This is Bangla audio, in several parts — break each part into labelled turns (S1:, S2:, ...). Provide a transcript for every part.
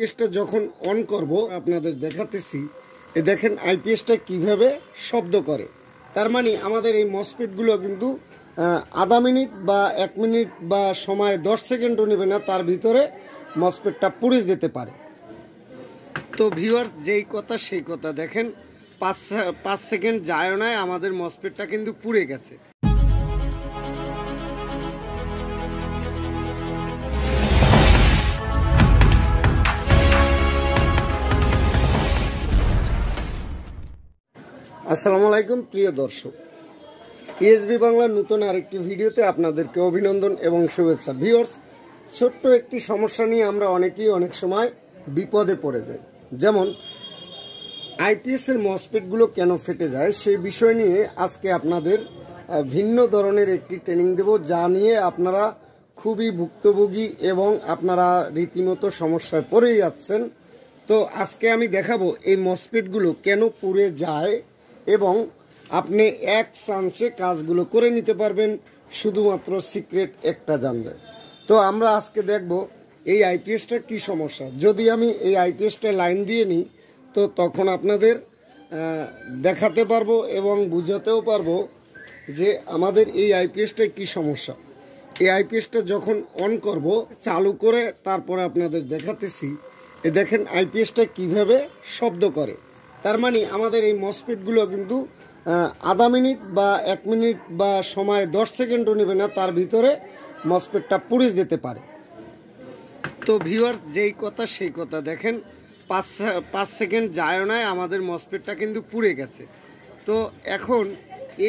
S1: আইপিএসটা যখন অন করব, আপনাদের দেখাতেছি, এ দেখেন আইপিএসটা কীভাবে শব্দ করে। তার মানে আমাদের এই মসপিটগুলো কিন্তু আধা মিনিট বা এক মিনিট বা সময় দশ সেকেন্ডও নেবে না, তার ভিতরে মসপেটটা পুড়ে যেতে পারে। তো ভিউয়ার, যেই কথা সেই কথা দেখেন, পাঁচ পাঁচ সেকেন্ড যায় নাই, আমাদের মসপেটটা কিন্তু পুড়ে গেছে। আসসালামু আলাইকুম, প্রিয় দর্শক। পিএসবি বাংলার নতুন আরেকটি ভিডিওতে আপনাদেরকে অভিনন্দন এবং শুভেচ্ছা। ভিউয়ার্স ছোট্ট একটি সমস্যা নিয়ে আমরা অনেকেই অনেক সময় বিপদে পড়ে যাই। যেমন আইপিএস এর মসপেটগুলো কেন ফেটে যায় সেই বিষয় নিয়ে আজকে আপনাদের ভিন্ন ধরনের একটি ট্রেনিং দেব, যা নিয়ে আপনারা খুবই ভুক্তভোগী এবং আপনারা রীতিমতো সমস্যায় পড়েই যাচ্ছেন। তো আজকে আমি দেখাবো এই মসপেটগুলো কেন পুড়ে যায় এবং আপনি এক চান্সে কাজগুলো করে নিতে পারবেন, শুধুমাত্র সিক্রেট একটা জানলে তো আমরা আজকে দেখব এই আইপিএসটা কি সমস্যা। যদি আমি এই আইপিএসটা লাইন দিয়ে নিই, তো তখন আপনাদের দেখাতে পারব এবং বুঝাতেও পারব যে আমাদের এই আইপিএসটা কি সমস্যা। এই আইপিএসটা যখন অন করব, চালু করে তারপরে আপনাদের দেখাতেছি। এ দেখেন আইপিএসটা কীভাবে শব্দ করে। তার মানে আমাদের এই মসপিটগুলো কিন্তু আধা মিনিট বা এক মিনিট বা সময় দশ সেকেন্ডও নেবে না, তার ভিতরে মসপেটটা পুড়ে যেতে পারে। তো ভিউয়ার, যেই কথা সেই কথা দেখেন, পাঁচ পাঁচ সেকেন্ড যায় নাই, আমাদের মসপেটটা কিন্তু পুড়ে গেছে। তো এখন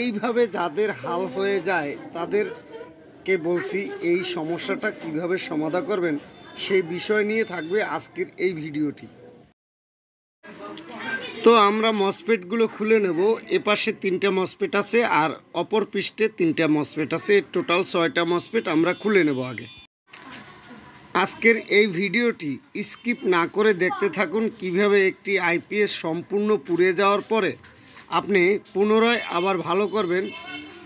S1: এইভাবে যাদের হাল হয়ে যায়, তাদেরকে বলছি এই সমস্যাটা কীভাবে সমাধা করবেন, সেই বিষয় নিয়ে থাকবে আজকের এই ভিডিওটি। তো আমরা মসপেটগুলো খুলে নেব। এপাশে তিনটা মসপেট আছে আর অপর পৃষ্ঠে তিনটা মসপেট আছে। টোটাল ছয়টা মসপেট আমরা খুলে নেব আগে। আজকের এই ভিডিওটি স্কিপ না করে দেখতে থাকুন কীভাবে একটি আইপিএস সম্পূর্ণ পুড়ে যাওয়ার পরে আপনি পুনরায় আবার ভালো করবেন।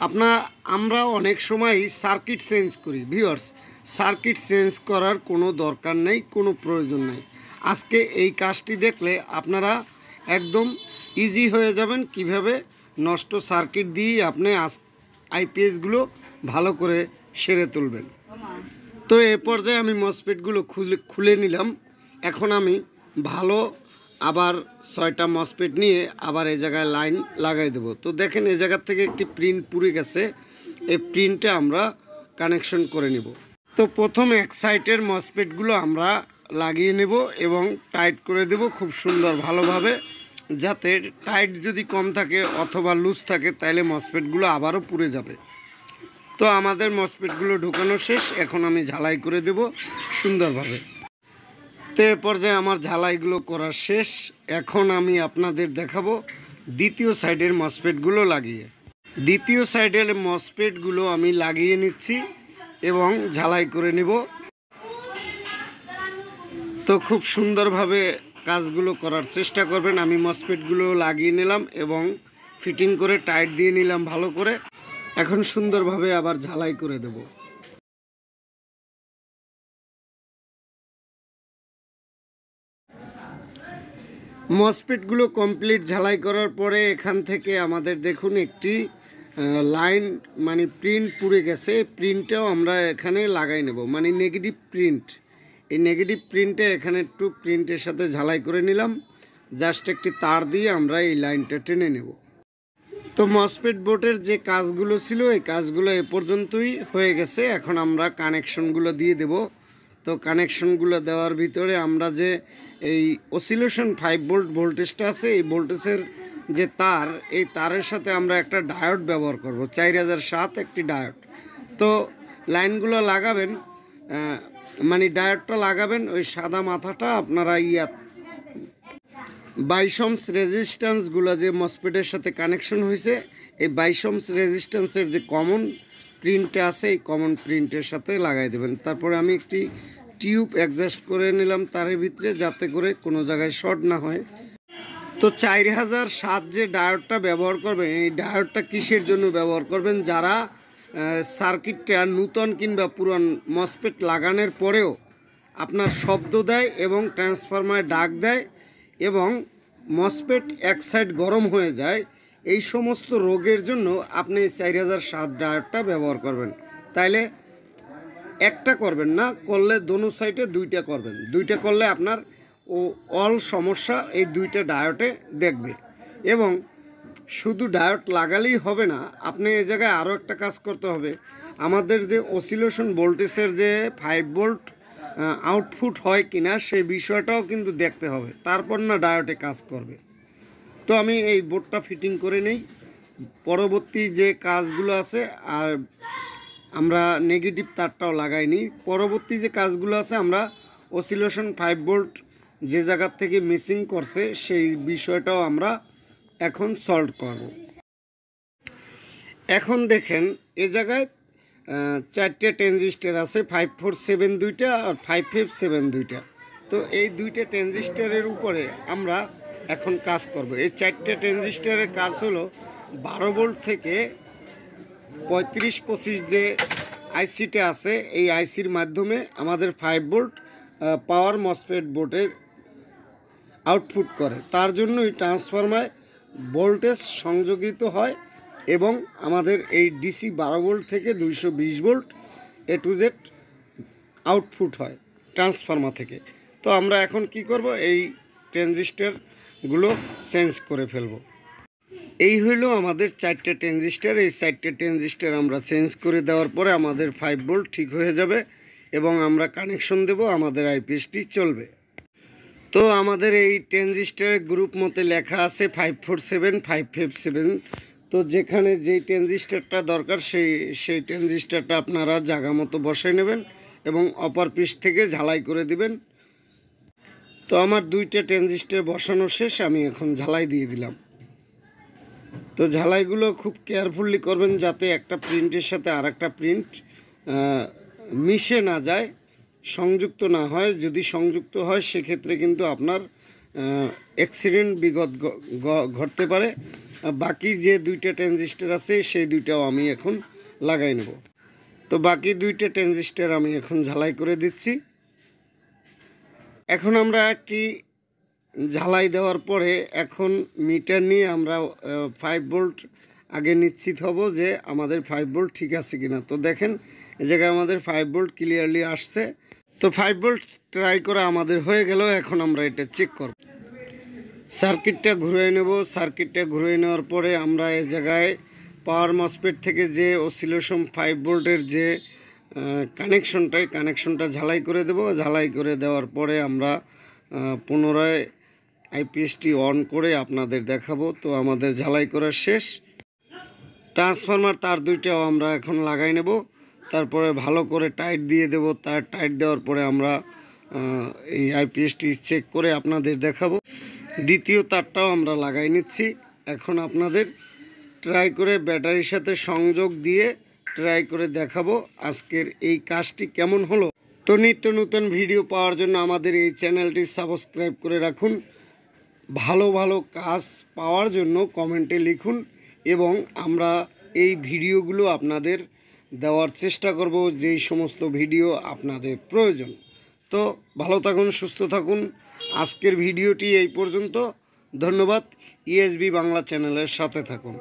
S1: আপনা, আমরা অনেক সময় সার্কিট চেঞ্জ করি। ভিউয়ার্স, সার্কিট চেঞ্জ করার কোনো দরকার নেই, কোনো প্রয়োজন নেই। আজকে এই কাজটি দেখলে আপনারা একদম ইজি হয়ে যাবেন। কীভাবে? নষ্ট সার্কিট দিয়ে আপনি আইপিএসগুলো ভালো করে সেরে তুলবেন। তো এ পর্যায়ে আমি মসপেটগুলো খুলে খুলে নিলাম। এখন আমি ভালো আবার ছয়টা মসপেট নিয়ে আবার এই জায়গায় লাইন লাগাই দেবো। তো দেখেন এ জায়গার থেকে একটি প্রিন্ট পুড়ে গেছে। এই প্রিন্টে আমরা কানেকশন করে নিব। তো প্রথম এক সাইডের মসপেটগুলো আমরা লাগিয়ে নেব এবং টাইট করে দেব খুব সুন্দর ভালোভাবে, যাতে টাইট যদি কম থাকে অথবা লুজ থাকে তাহলে মসপেটগুলো আবারও পুড়ে যাবে। তো আমাদের মসপেটগুলো ঢোকানো শেষ, এখন আমি ঝালাই করে দেব সুন্দরভাবে। তো এ পর্যায়ে আমার ঝালাইগুলো করা শেষ, এখন আমি আপনাদের দেখাবো দ্বিতীয় সাইডের মসপেটগুলো লাগিয়ে। দ্বিতীয় সাইডের মসপেটগুলো আমি লাগিয়ে নিচ্ছি এবং ঝালাই করে নেব। তো খুব সুন্দরভাবে কাজগুলো করার চেষ্টা করবেন। আমি মসপেটগুলো লাগিয়ে নিলাম এবং ফিটিং করে টাইট দিয়ে নিলাম ভালো করে। এখন সুন্দরভাবে আবার ঝালাই করে দেব। মসপিটগুলো কমপ্লিট ঝালাই করার পরে এখান থেকে আমাদের দেখুন একটি লাইন মানে প্রিন্ট পুড়ে গেছে। প্রিন্টটাও আমরা এখানে লাগাই নেব মানে নেগেটিভ প্রিন্ট। এই নেগেটিভ প্রিন্টে এখানে একটু প্রিন্টের সাথে ঝালাই করে নিলাম। জাস্ট একটি তার দিয়ে আমরা এই লাইনটা টেনে নেব। তো মসপেট বোর্ডের যে কাজগুলো ছিল, এই কাজগুলো এ পর্যন্তই হয়ে গেছে। এখন আমরা কানেকশনগুলো দিয়ে দেব। তো কানেকশনগুলো দেওয়ার ভিতরে আমরা যে এই অসিলেশন ফাইভ ভোল্ট ভোল্টেজটা আছে, এই ভোল্টেজের যে তার, এই তারের সাথে আমরা একটা ডায়োড ব্যবহার করব। চার হাজার সাত একটি ডায়োড তো লাইনগুলো লাগাবেন মানে ডায়োডটা লাগাবেন, ওই সাদা মাথাটা আপনারা ইয়া বাইশমস রেজিস্ট্যান্সগুলো যে মসপেটের সাথে কানেকশন হয়েছে, এই বাইশমস রেজিস্ট্যান্সের যে কমন প্রিন্টে আছে, এই কমন প্রিন্টের সাথে লাগাই দেবেন। তারপরে আমি একটি টিউব অ্যাডজাস্ট করে নিলাম তারের ভিতরে, যাতে করে কোনো জায়গায় শর্ট না হয়। তো চার হাজার সাত যে ডায়োডটা ব্যবহার করবেন, এই ডায়োডটা কিসের জন্য ব্যবহার করবেন? যারা সার্কিটটা নূতন কিংবা পুরান মসপেট লাগানোর পরেও আপনার শব্দ দেয় এবং ট্রান্সফরমার ডাক দেয় এবং মসপেট এক সাইড গরম হয়ে যায়, এই সমস্ত রোগের জন্য আপনি চার হাজার সাত ডায়োডটা ব্যবহার করবেন। তাইলে একটা করবেন না, করলে দোনো সাইডে দুইটা করবেন। দুইটা করলে আপনার ও অল সমস্যা এই দুইটা ডায়োটে দেখবে। এবং শুধু ডায়োট লাগালেই হবে না, আপনি এই জায়গায় আরও একটা কাজ করতে হবে। আমাদের যে অসিলেশন ভোল্টেজের যে ফাইভ ভোল্ট আউটপুট হয় কিনা সেই বিষয়টাও কিন্তু দেখতে হবে। তারপর না ডায়োটে কাজ করবে। তো আমি এই বোর্ডটা ফিটিং করে নেই। পরবর্তী যে কাজগুলো আছে, আর আমরা নেগেটিভ তারটাও লাগাই লাগাইনি। পরবর্তী যে কাজগুলো আছে, আমরা অসিলেশন ফাইভ ভোল্ট যে জায়গার থেকে মিসিং করছে, সেই বিষয়টাও আমরা এখন সলভ করব। এখন দেখেন, এ জায়গায় চারটে ট্রানজিস্টার আছে ফাইভ ফোর সেভেন দুইটা আর ফাইভ ফাইভ সেভেন দুইটা। তো এই দুইটা ট্রানজিস্টারের উপরে আমরা এখন কাজ করব। এই চারটে ট্রানজিস্টারের কাজ হলো বারো ভোল্ট থেকে পঁয়ত্রিশ পঁচিশ যে আইসিটা আছে, এই আইসির মাধ্যমে আমাদের ফাইভ ভোল্ট পাওয়ার মসফেট বোর্ডে আউটপুট করে। তার জন্যই ট্রান্সফরমার ভোল্টেজ সংযোগিত হয় এবং আমাদের এই ডিসি বারো ভোল্ট থেকে দুইশো বিশ volt A to Z output হয় ট্রান্সফরমার থেকে। তো আমরা এখন কি করব? এই ট্রানজিস্টারগুলো চেঞ্জ করে ফেলব। এই হলো আমাদের চারটে ট্রানজিস্টার এই চারটে ট্রানজিস্টার আমরা চেঞ্জ করে দেওয়ার পরে আমাদের ফাইভ ভোল্ট ঠিক হয়ে যাবে এবং আমরা কানেকশন দেব, আমাদের আইপিএসটি চলবে। তো আমাদের এই ট্রানজিস্টারের গ্রুপ মতে লেখা আছে five four seven five five seven তো যেখানে যেই ট্রানজিস্টারটা দরকার, সেই সেই ট্রানজিস্টারটা আপনারা জায়গা মতো বসাই নেবেন এবং অপর পিস থেকে ঝালাই করে দিবেন। তো আমার দুইটা ট্রানজিস্টার বসানো শেষ, আমি এখন ঝালাই দিয়ে দিলাম। তো ঝালাইগুলো খুব কেয়ারফুলি করবেন যাতে একটা প্রিন্টের সাথে আর একটা প্রিন্ট মিশে না যায়। সংযুক্ত না হয়, যদি সংযুক্ত হয়, সেক্ষেত্রে কিন্তু আপনার অ্যাক্সিডেন্ট বিগত ঘটতে পারে। বাকি যে দুইটা ট্রানজিস্টার আছে, সেই দুইটাও আমি এখন লাগাই নেব। তো বাকি দুইটা ট্রানজিস্টার আমি এখন ঝালাই করে দিচ্ছি। এখন আমরা একটি ঝালাই দেওয়ার পরে এখন মিটার নিয়ে আমরা ফাইভ ভোল্ট আগে নিশ্চিত হব যে আমাদের ফাইভ ভোল্ট ঠিক আছে কিনা। তো দেখেন, এই জায়গায় আমাদের ফাইভ ভোল্ট ক্লিয়ারলি আসছে। তো ফাইভ ভোল্ট ট্রাই করা আমাদের হয়ে গেল, এখন আমরা এটা চেক করব। সার্কিটটা ঘুরিয়ে নেব। সার্কিটটা ঘুরিয়ে নেওয়ার পরে আমরা এই জায়গায় পাওয়ার মসপেট থেকে যে অসিলেশন ফাইভ ভোল্টের যে কানেকশনটা কানেকশনটা ঝালাই করে দেব। ঝালাই করে দেওয়ার পরে আমরা পুনরায় আইপিএসটি অন করে আপনাদের দেখাবো। তো আমাদের ঝালাই করা শেষ। ট্রান্সফরমার তার দুইটাও আমরা এখন লাগাই নেব। তারপরে ভালো করে টাইট দিয়ে দেব। তার টাইট দেওয়ার পরে আমরা এই আইপিএসটি চেক করে আপনাদের দেখাবো। দ্বিতীয় তারটাও আমরা লাগাই নিচ্ছি। এখন আপনাদের ট্রাই করে ব্যাটারির সাথে সংযোগ দিয়ে ট্রাই করে দেখাবো আজকের এই কাজটি কেমন হলো। তো নিত্য নতুন ভিডিও পাওয়ার জন্য আমাদের এই চ্যানেলটি সাবস্ক্রাইব করে রাখুন। ভালো ভালো কাজ পাওয়ার জন্য কমেন্টে লিখুন এবং আমরা এই ভিডিওগুলো আপনাদের দেওয়ার চেষ্টা করব যেই সমস্ত ভিডিও আপনাদের প্রয়োজন। তো ভালো থাকুন, সুস্থ থাকুন। আজকের ভিডিওটি এই পর্যন্ত। ধন্যবাদ। ইএসবি বাংলা চ্যানেলের সাথে থাকুন।